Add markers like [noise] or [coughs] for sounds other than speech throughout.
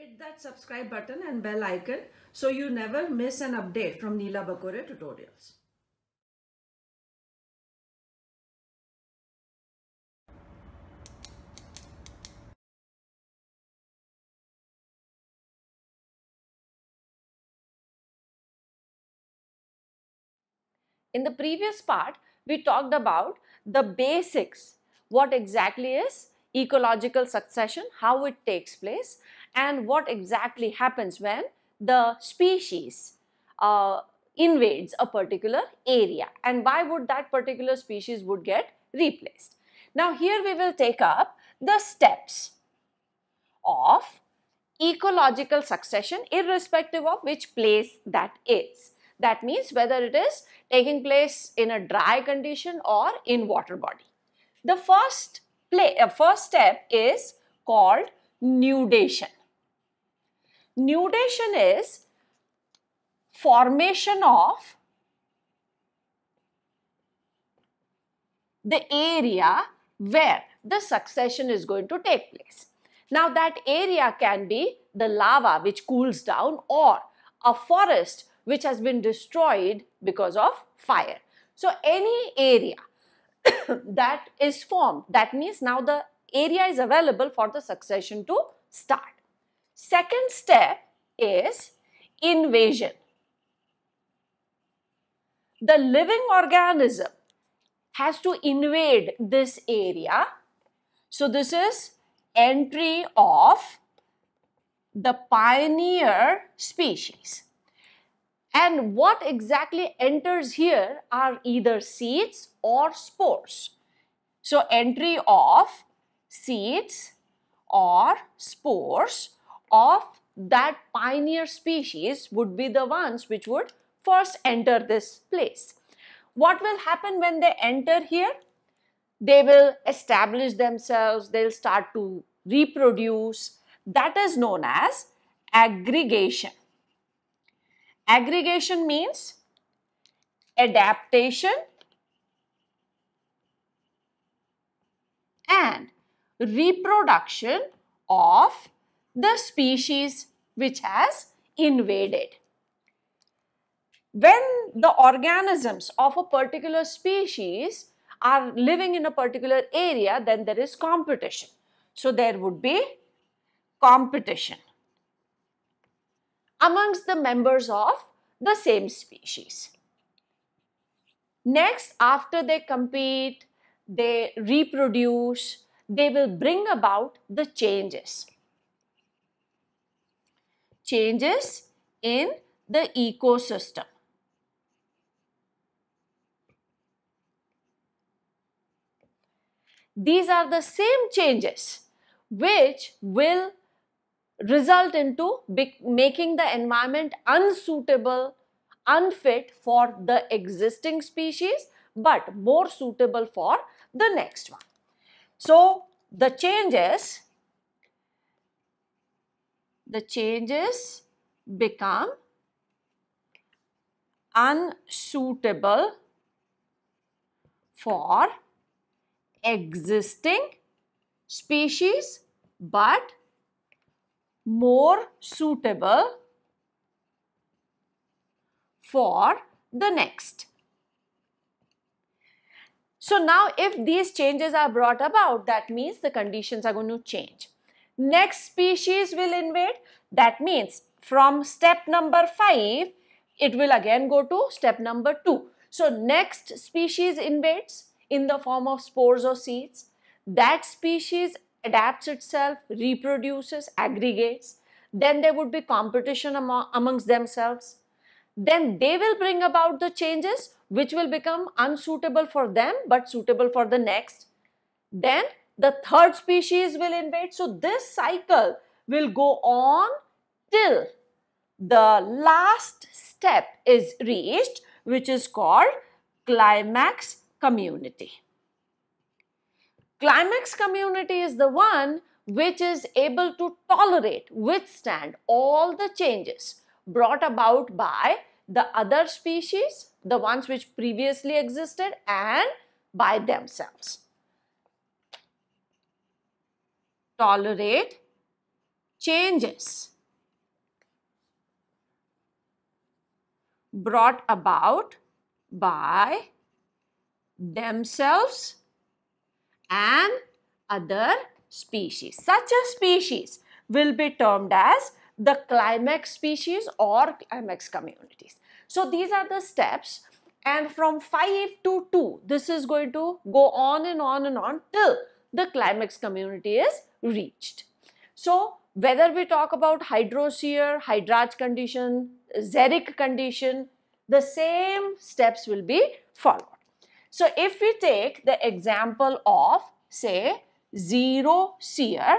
Hit that subscribe button and bell icon so you never miss an update from Neela Bakore tutorials. In the previous part, we talked about the basics, what exactly is ecological succession, how it takes place and what exactly happens when the species uh, invades a particular area and why would that particular species would get replaced. Now here we will take up the steps of ecological succession irrespective of which place that is. That means whether it is taking place in a dry condition or in water body. The first play, uh, first step is called nudation. Nudation is formation of the area where the succession is going to take place. Now that area can be the lava which cools down or a forest which has been destroyed because of fire. So any area [coughs] that is formed, that means now the area is available for the succession to start. Second step is invasion. The living organism has to invade this area. So this is entry of the pioneer species. And what exactly enters here are either seeds or spores. So entry of seeds or spores of that pioneer species would be the ones which would first enter this place. What will happen when they enter here? They will establish themselves, they'll start to reproduce. That is known as aggregation. Aggregation means adaptation and reproduction of the species which has invaded. When the organisms of a particular species are living in a particular area, then there is competition. So there would be competition amongst the members of the same species. Next, after they compete, they reproduce, they will bring about the changes. Changes in the ecosystem. These are the same changes which will result into making the environment unsuitable, unfit for the existing species but more suitable for the next one. So, the changes, the changes become unsuitable for existing species but more suitable for the next. So now if these changes are brought about, that means the conditions are going to change. Next species will invade. That means from step number 5, it will again go to step number 2. So next species invades in the form of spores or seeds. That species adapts itself, reproduces, aggregates. Then there would be competition among, amongst themselves. Then they will bring about the changes which will become unsuitable for them but suitable for the next. Then the third species will invade. So this cycle will go on till the last step is reached which is called climax community. Climax community is the one which is able to tolerate, withstand all the changes brought about by the other species, the ones which previously existed and by themselves. Tolerate changes brought about by themselves and other species. Such a species will be termed as the climax species or climax communities. So these are the steps and from 5 to 2 this is going to go on and on and on till the climax community is reached. So whether we talk about hydrosere, hydrarch condition, xeric condition, the same steps will be followed. So if we take the example of say xerosere,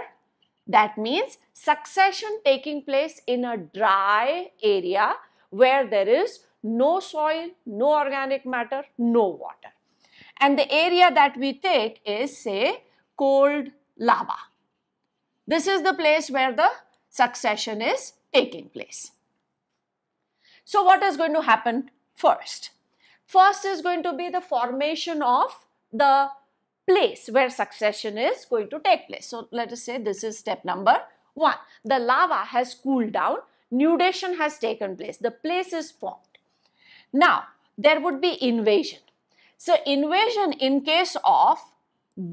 that means succession taking place in a dry area where there is no soil, no organic matter, no water. And the area that we take is say cold lava. This is the place where the succession is taking place. So what is going to happen first? First is going to be the formation of the place where succession is going to take place. So let us say this is step number one. The lava has cooled down, nudation has taken place, the place is formed. Now, there would be invasion. So invasion in case of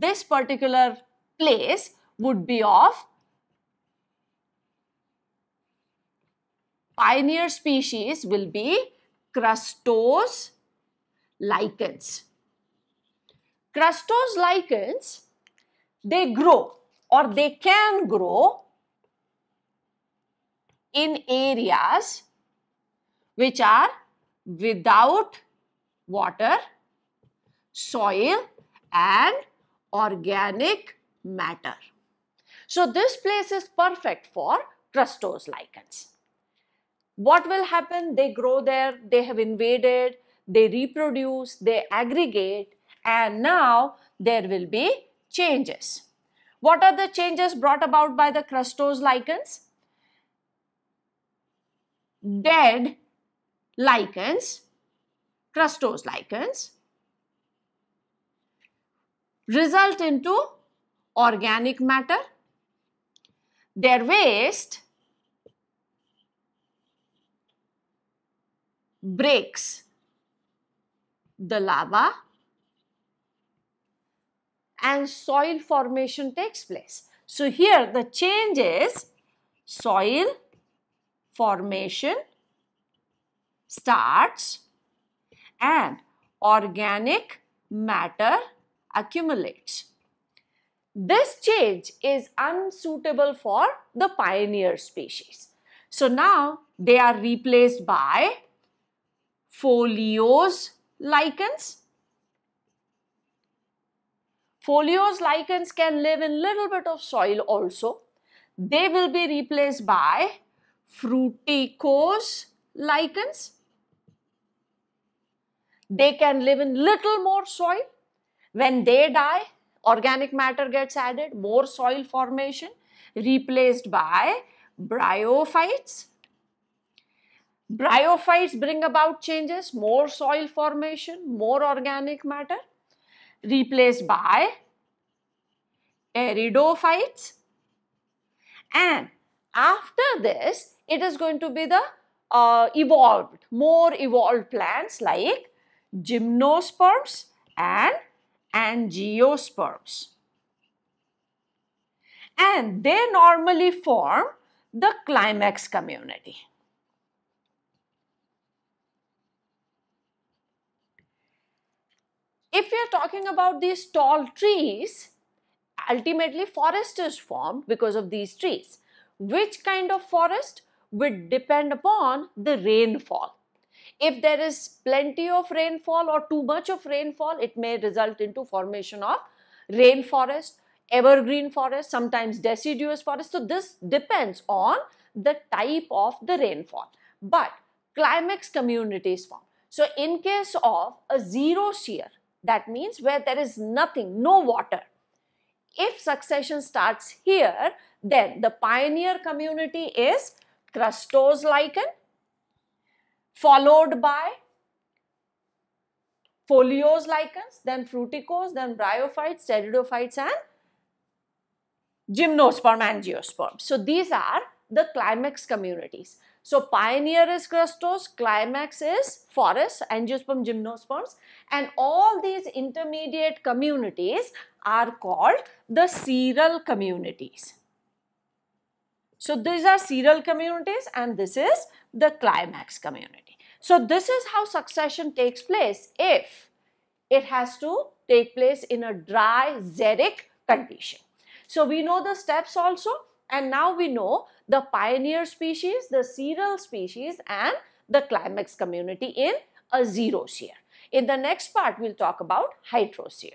this particular place would be of pioneer species will be crustose lichens. Crustose lichens, they grow or they can grow in areas which are without water, soil and organic matter. So this place is perfect for crustose lichens what will happen? They grow there, they have invaded, they reproduce, they aggregate and now there will be changes. What are the changes brought about by the crustose lichens? Dead lichens, crustose lichens result into organic matter. Their waste breaks the lava and soil formation takes place. So here the change is soil formation starts and organic matter accumulates. This change is unsuitable for the pioneer species. So now they are replaced by foliose lichens. Foliose lichens can live in little bit of soil also. They will be replaced by fruticose lichens. They can live in little more soil. When they die, organic matter gets added, more soil formation, replaced by bryophytes Bryophytes bring about changes, more soil formation, more organic matter, replaced by pteridophytes. And after this, it is going to be the uh, evolved, more evolved plants like gymnosperms and angiosperms. And they normally form the climax community. If we are talking about these tall trees, ultimately forest is formed because of these trees. Which kind of forest would depend upon the rainfall. If there is plenty of rainfall or too much of rainfall, it may result into formation of rainforest, evergreen forest, sometimes deciduous forest. So this depends on the type of the rainfall. But climax communities form. So in case of a xerosere, that means where there is nothing, no water. If succession starts here, then the pioneer community is crustose lichen followed by foliose lichens, then fruticose, then bryophytes, pteridophytes and gymnosperm, angiosperm. So these are the climax communities. So pioneer is crustose, climax is forest, angiosperm, gymnosperms and all these intermediate communities are called the seral communities. So these are seral communities and this is the climax community. So this is how succession takes place if it has to take place in a dry xeric condition. So we know the steps also and now we know the pioneer species, the seral species and the climax community in a xerosere. In the next part, we'll talk about hydrosere.